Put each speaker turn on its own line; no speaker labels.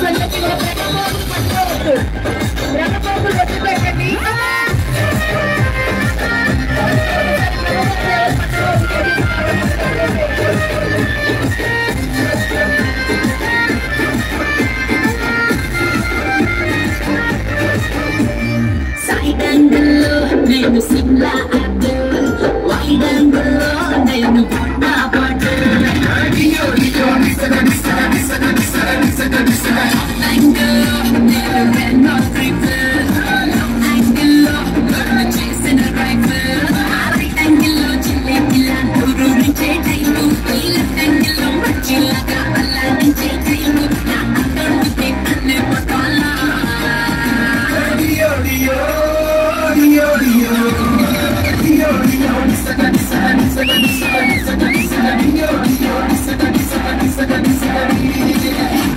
Saya dan 22 tadi?
Saidan dulu, Thank you.